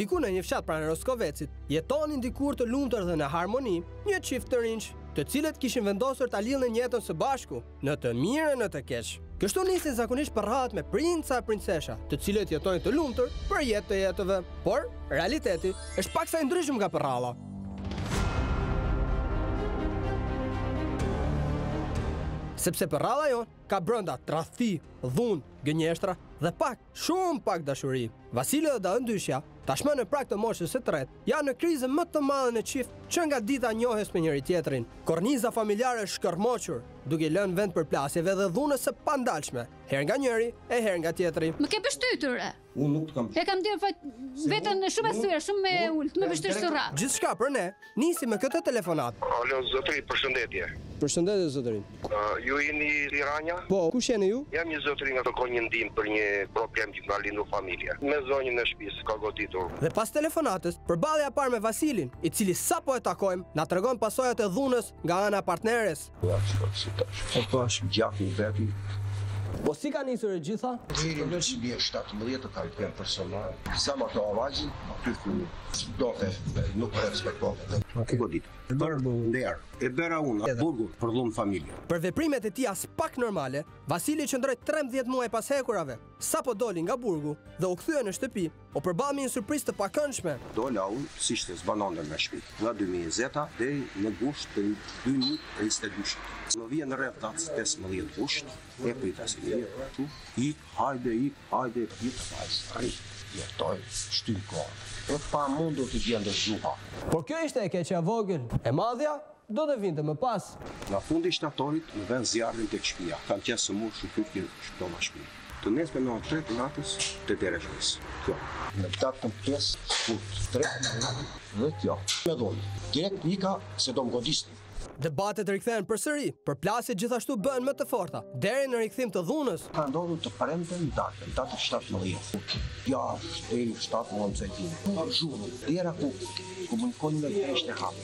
Diku në një fshat pranë Roskovecit, jetonin dikur të lumtur dhe në harmoni, një çift të rinj, të cilët kishin vendosur ta lidhnin jetën së bashku, në të mirë e në të keq. Kështu nisin zakonisht përrallat me princa e princesha, të cilët jetonin të lumtur për jetë të jetëve. Por realiteti është paksa i ndryshëm nga përralla. Sepse përralla jonë Ka brënda tradhti, dhunë, gënjeshtra dhe pak, shumë pak dashuri. Vasili dhe Dallëndyshja, tashmë në prag të moshës së tretë, janë në krizën më të madhe në çift që nga dita e njohjes me njëri-tjetrin. Korniza familjare është shkërrmoqur, duke lënë vend përplasjeve dhe dhunës së pandalshme, herë nga njëri e herë nga tjetri. Më ke pështyrë e! Unë nuk të kam. E kam ndjerë vërtet veten shumë e thyer, shumë më ulët, më pështyu, të rrah. Gjithçka për ne, nisi me këtë telefonatë. Alo zotëri, përshëndetje. Përshëndetje zotëri. Ju jeni Tirana? Po, kush jeni ju? Jam një zotëri nga kërkon një ndihmë për një problem që ka lindur në familje. Me zonjën e shpisë ka goditur. Dhe pas telefonatës, përballja e parë me Vasilin, i cili sapo e takojmë, na tregon pasojat e dhunës nga ana e partnerës. Po si ka nisur e gjitha? Deri në dy mijë e shtatëmbëdhjetë e kam qenë personal sa më të avagjin aty ku do të nuk e respektove. Ti godit. E bëra burgu. Ndear. E bëra unë atë burgun për dhunë në familje. Për veprimet e tij aspak normale, Vasili qëndroi trembëdhjetë muaj pas hekurave, sapo doli nga burgu dhe u kthye në shtëpi, U përball me një surprizë të pakëndshme. Dola unë, s'ishte, s'banonte në shpi nga dy mijë e njëzeta deri në gusht të dy mijë e njëzet e dyshit. Më vjen rreth datës pesëmbëdhjetë gusht, e prita si një jetë këtu, ik, hajde, ik, hajde, ik, hajde, rri, jeto, shty kohën. E pamundur të gjendej gjuha. Por kjo ishte e keqja e vogël. E madhja? Do të vinte më pas. Nga fundi i shtatorit më vënë zjarrin tek shpija, kam qenë sëmurë shumë fyt që shpëtova shpinë. Të nesërmen në orë tre të natës te dera shtëpisë kjo. Në kta kërkes shkurt drejt në rrugë dhe kjo. Me dhunë. Direkt ika se do më godisnin. Debatet rikthehen përsëri, përplasjet gjithashtu bëhen më të forta, deri në rikthim të dhunës. Ka ndodhur të premten në darkë, datën shtatëmbëdhjetë fut, gjashtë deri në shtatë muaj në Cajtinë, zhurmë, dera ku komunikojnë me veshë të hapura.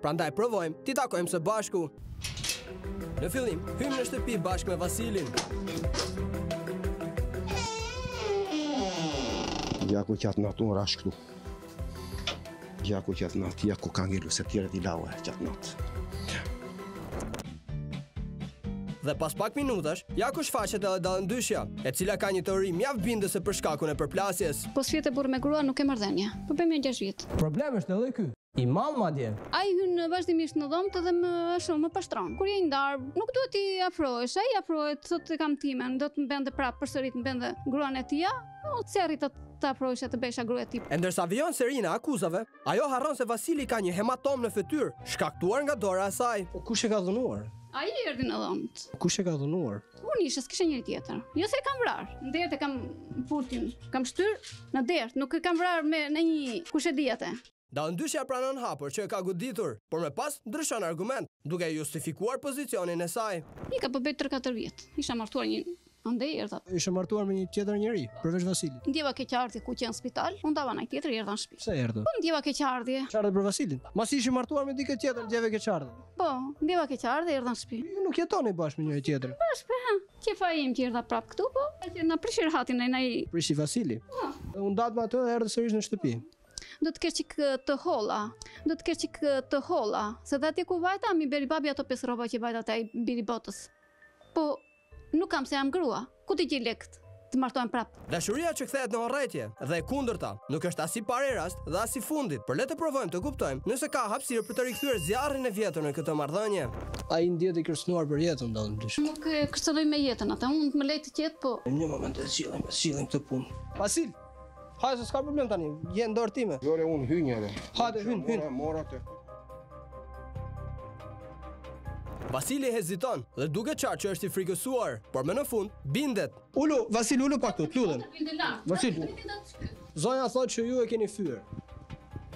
Prandaj provojmë t'i takojmë së bashku. Në fillim, hymë në shtëpi bashkë me Vasilin. Gjaku që atë natë unë rashë këtu. Gjaku që atë natë, ja ku ka ngelur se s'i kemi larë që atë natë. Dhe pas pak minutash, ja ku shfaqet edhe Dallëndyshja, e cila ka një teori mjaft bindëse për shkakun e përplasjes. Po s'fjete burrë me grua nuk ke marrëdhënie. Po bëjmë një gjashtë vjet. Problem është edhe ky. I madh madje. Ai hyn vazhdimisht në dhomët dhe më shumë më pastron. Kur je i ndarë, nuk duhet t'i afrohesh. Ai afrohet, thotë të kam timen, do të më bënte prapë përsëri të më bënte gruan e tija, o të serri të të afrohesh e të bëhesha grua e tij. E ndërsa vijon serinë e akuzave, ajo harron se Vasili ka një hematom në fytyrë, shkaktuar nga dora e saj. Po kush e ka dhunuar? Ai erdhi në dhomët. Kush e ka dhunuar? Unë isha, s'kishte njeri tjetër. Jo se e kam vrarë. Në derë e kam putin, kam shtyrë në derë, nuk e kam vrarë me në një kush e di atë. Dallandyshja pranon hapur që e ka goditur, por më pas ndryshon argument, duke e justifikuar pozicionin e saj. Ika për tre katër vjet. Isha martuar një Andej erdha. Ishe martuar me një tjetër njeri, përveç Vasilit. Ndjeva keqardhje kur qe në spital, u ndava nga ai tjetri erdha në shtëpi. Pse erdhë? Po ndjeva keqardhje. Keqardhje për Vasilin? Masi ishe martuar me dikë tjetër, ndjeve keqardhje. Po, ndjeva keqardhje, erdha në shtëpi. Ju nuk jetoni bashkë me njëri tjetrin. Bashkë, po, ha. Qe faji im që erdha prap këtu, po. Që na prishi rahatin ai neve. Prishi Vasili. Po. U ndat me atë, erdhi sërish në shtëpi. Do të kesh çik të holla, do të kesh çik të holla, se dhe atje ku vajta, m'i bëri babi ato pesë rroba që vajta te ai biri i botës. Po, nuk kam se jam grua, ku t'i gjej lekt, të martohem prap. Dashuria që kthehet në urrejtje dhe e kundërta, nuk është as i pari rast dhe as i fundit, por le të provojmë të kuptojmë nëse ka hapësirë për të rikthyer zjarrin e vjetër në këtë marrëdhënie. Ai ndjehet i kërcënuar për jetën, Dallandyshe. Nuk e kërcënoj me jetën atë, unë, më le të qetë, po. Një moment, e sillim, e sillim këtë punë. Vasil, Hajde se s'ka problem tani, je në dorë time. Jo ore, unë hyj njëherë. Hajde, hyr, hyr. Mora të... Vasili heziton dhe duket qartë që është i frikësuar, por më në fund, bindet. Ulu, Vasil, ulu pak të, të lutem. Vasili, zonja thot që ju e keni fyer.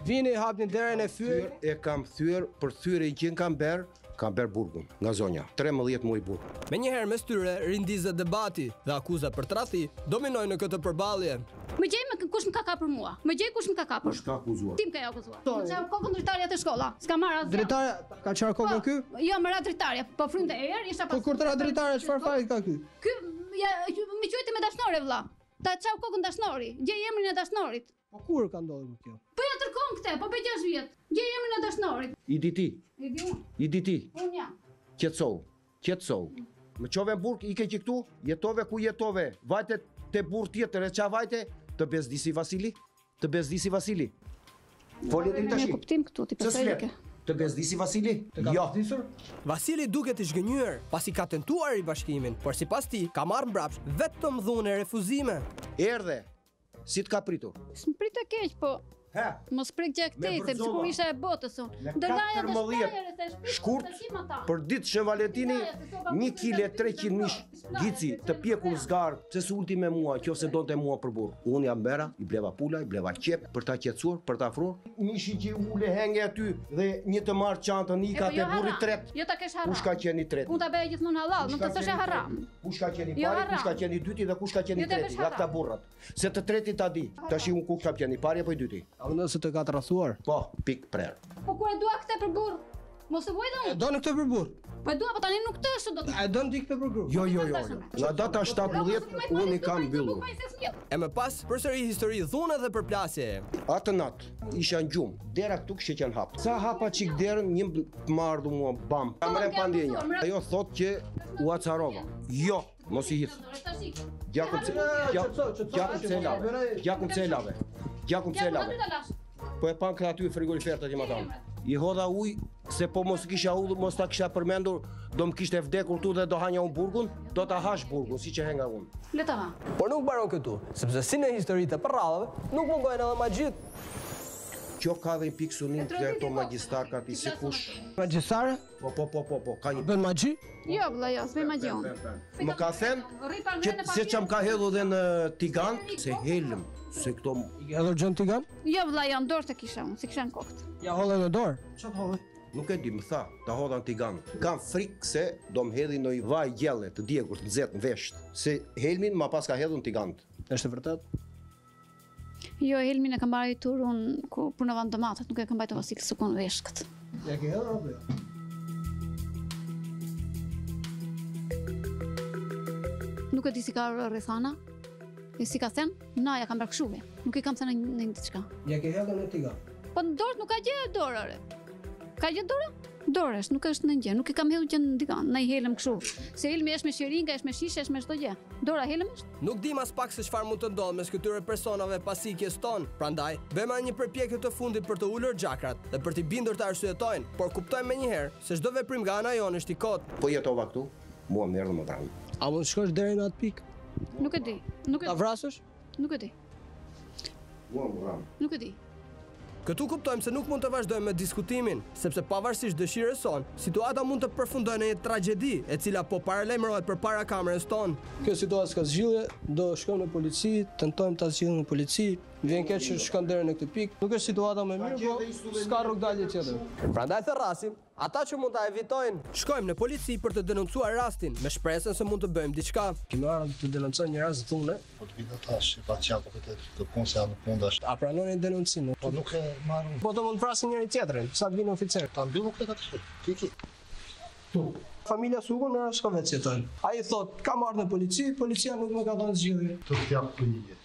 Vini, hapni dere në fyrë. E kam fyer, për fyerjen kam bërë. Kam bërë burgun, nga zonja, trembëdhjetë muaj burg. Menjëherë mes tyre rindizet debati dhe akuzat për tradhti dominojnë në këtë përballje. Më gjej, më kush më ka kapur mua. Më gjej kush më ka kapur. Kush ka akuzuar? Ti më ke akuzuar. Më ka çarë kokën dritarja te shkolla. S'ka marrë asgjë. Dritarja ta ka çarë kokën, ky? Po, jo, më ra dritarja. Po frynte erë, isha pas. Po kur të ra dritarja çfarë faji ka ky? Ky ja më quajti me dashnore vëlla. Ta çau kokën dashnori. Gjej emrin e dashnorit. Po kur ka ndodhur kjo? Po ja tek kjo këtë, po bën 6 vjet. Gjej emrin e dashnorit. I di ti. I di unë. I di ti. Unë jam. Qetësohu. Qetësohu. Më çove në burg, ike që këtu, jetove ku jetove, vajte te burr tjetër, e ça vajte, të bezdisi Vasili, të bezdisi Vasili. Folet i të shi. kuptim këtu, ti përse ike. Të bezdisi Vasili? Të ka jo. bezdisur? Vasili duket i zhgënjyer, pasi ka tentuar ribashkimin, por sipas tij, ka marrë mbrapsht vetëm dhunë e refuzime. Erdhe, Si të ka pritur? S'më priti keq, po... Ha? Mos prit gjë këtej, se sikur kur isha e botës unë. Në 14 shkurt për ditë Shën Valentini, 1 kg 300 mish gici të pjekur zgar, pse s'u ulte me mua, qoftë se donte mua për burrë. Unë jam bera, i bleva pula, i bleva qep për ta qetësuar, për ta afruar. Mishi që u ule hëngre aty dhe një të marrë çantën ika po te jo burri i tretë. Jo ta kesh haram. Kush ka qenë i treti? Unë ta bëja gjithmonë hallall, nuk të thosha haram. Kush ka qenë i jo, pari, kush ka qenë i dyti dhe kush ka qenë i jo, treti, nga këta burrat. Se të treti ta di. Tashi kush ka qenë i pari apo i dyti? A mendon se të ka tradhtuar? Po, pikë prerë. Po ku e dua këtë për burrë? Mos e vuaj dha. E do këtë për burrë. Po e dua, po tani nuk të është do të. A e don ti këtë për burrë? Jo, jo, jo. jo. Nga data 17 unë i kam mbyllur. E më pas përsëri histori dhune dhe përplasje. Atë natë, Isha në gjumë, dera këtu kishte qenë hapë. Sa hapa çik derën, një t'më ardhur mua bam. Kam re pa ndjenja. Ajo thotë që u acarova. Jo, mos i hidh. Gjakun s'e lave. Gjakun s'e lave. Gjakun s'e lave. Po e panë këta aty i frigoriferë të ti ma I hodha ujë, Se po mos kisha ujë, mos ta kisha përmendur, do më kishte vdekur këtu dhe do haja unë burgun, do ta hash burgun, siç e hëngra unë. Le të ha. Por nuk mbaron këtu, sepse si në historitë e përrallave, nuk mungojnë edhe magjitë. Kjo ka dhe një pikësynim te ato magjistarkat si kush. Magjistar? Po, po, po, po, po, ka një... Bën magji? Jo, vla, jo, s'bëj magji unë. Më ka thënë, që se që më ka hedhu dhe në tigan, se helm, se këto... I ke hedhur gjë në tigan? Jo vlla, jo në dorë të kisha unë, s'i kisha në kokë. Ja hodha në dorë. Ç'a të hodhi? Nuk e di, më tha, ta hodha në tigan. Kam frikë se do më hedhi ndonjë vaj gjelle të djegur të nxehtë në veshët, se helmin ma paska hedhur në tigan. Është vërtet? Jo, helmin e kam mbajtur unë ku punova në domatet, nuk e kam mbajtur asik sukun veshkët. Ja ke hedhur apo jo? Nuk e di si ka rrethana, e si ka thënë, Na ja kam bërë kështu. Nuk i kam thënë ndiçka. Ja ke hedhur në tigan. Po në dorë nuk ka gjë dora ore. Ka gjë dora? Dorë është, nuk është ndonjë gjë. Nuk i kam hedhur gjë në tigan. Na i helm kështu. Se helmi është me shiringa, është me shishe, është me çdo gjë. Dora helm është? Nuk dimë aspak se çfarë mund të ndodhë mes këtyre personave pas ikjes tonë. Prandaj, bëjmë një përpjekje të fundit për të ulur gjakrat dhe për t'i bindur të arsyetojnë, por kuptojmë menjëherë se çdo veprim nga ana jonë është i kotë. Po jetova këtu? Mua më erdhën më pranë. A mund të shkosh deri në atë pikë? Nuk e di. Nuk e Ta vrasësh? Nuk e di. Mua më erdhën. Nuk e di. Këtu kuptojmë se nuk mund të vazhdojmë më diskutimin, sepse pavarësisht dëshirës sonë, situata mund të përfundojë në një tragjedi, e cila po paralajmërohet përpara kamerës tonë. Kjo situatë s'ka zgjidhje, do shkojmë në polici, tentojmë ta zgjidhim në polici, vjen keq që shkon deri në këtë pikë. Nuk është situata më e mirë, po s'ka rrugëdalje tjetër. Prandaj thërrasim, Ata që mund ta evitojnë. Shkojmë në polici për të denoncuar rastin, me shpresën se mund të bëjmë diçka. Kemi ardhur të denoncojmë një rast dhune. Po të vijnë ata shqiptarë që janë kompetente të kërkojnë se janë në punë tash. A pranoni denoncimin? Po nuk e marr unë. Po të mund të vrasin njëri-tjetrin, sa të vijnë oficerët. Ta mbyllin këtë aty. Ti iki. Këtu. Familja Sugo në Rashkovec jetojnë. Ai thotë, kam ardhur në polici, policia nuk më ka dhënë zgjidhje. Këtu të japë frymëzim.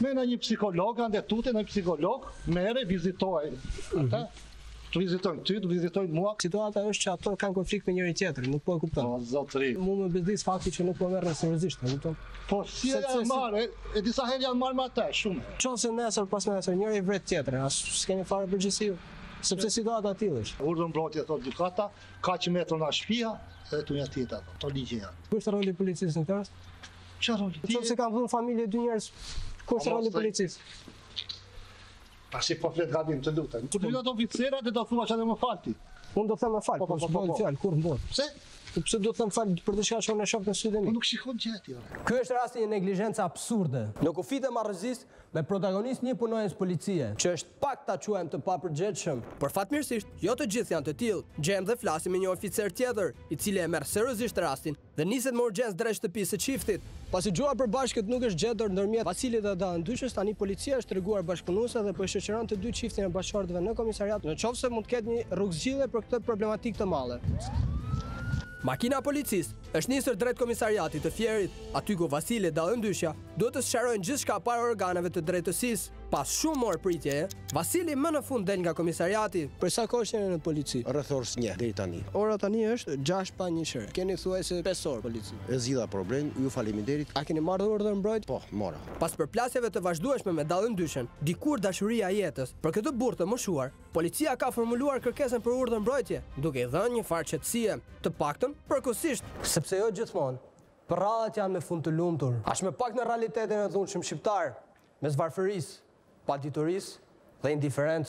Me ndonjë psikolog, andej-këtej në një psikolog, merre, vizitoj, ata, të vizitojnë ty, të vizitojnë mua. Situata është që ato kanë konflikt me njëri tjetrin, nuk po e kupton. O zotri. Mu më bezdis fakti që nuk po merret seriozisht, e kupton? Po si s'janë marrë, e disa herë janë marrë me atë shumë. Qofse nesër pasnesër njëri vret tjetrin, as s'keni fare përgjegjësi ju. Sepse situata e tillë është. Urdhër mbrojtje thotë gjykata, kaq metra nga shtëpia, edhe tu një tjetër, këto ligje janë. Kush është roli i policisë në këtë rast? Çfarë roli? Në qoftë se ka dhunë në familje dy njerëz, kush është roli i policisë? Tash po flet gabim, të lutem. Kur do vijnë oficerat dhe do të thua që më fal ti? Unë do të them më fal, po, po, po, po, po. fjalë, kur mund. Pse? Po pse do të them fal për diçka që unë e shoh në sytë mi? Po nuk shikon gjë ti. Ky është rasti i një neglizhence absurde. Në kufijtë e marrëzisë me protagonist një punonjës policie, që është pak ta quajmë të papërgjegjshëm. Por fatmirësisht, jo të gjithë janë të tillë. Gjejmë dhe flasim me një oficer tjetër, i cili e merr seriozisht rastin. Dhe niset me urgjencë drejt shtëpisë së çiftit. Pasi gjuha e përbashkët nuk është gjetur ndërmjet Vasilit dhe Dallëndyshes, tani policia është treguar bashkëpunuese dhe po i shoqëron të dy çiftin e bashkëshortëve në komisariat, në qoftë se mund të ketë një rrugëzgjidhje për këtë problematikë të madhe. Makina e policisë është nisur drejt komisariatit të Fierit, aty ku Vasili dhe Dallëndyshja duhet të sqarojnë gjithçka para organeve të drejtësisë. Pas shumë orë pritje, Vasili më në fund del nga komisariati. Për sa kohë ishit në polici? Rreth orës 1 deri tani. Ora tani është 6 pa një çerek. Keni thuajse 5 orë në polici. E zgjidha problemin, ju faleminderit. A keni marrë urdhër mbrojtje? Po, mora. Pas përplasjeve të vazhdueshme me Dallëndyshen, dikur dashuria e jetës, për këtë burrë të moshuar, policia ka formuluar kërkesën për urdhër mbrojtje, duke i dhënë një farë qetësie, të paktën përkohësisht. Sepse jo gjithmonë, Përrallat janë me fund të lumtur. Aq më pak në realitetin e dhunshëm shqiptar, mes varfërisë, paditurisë dhe indiferencës.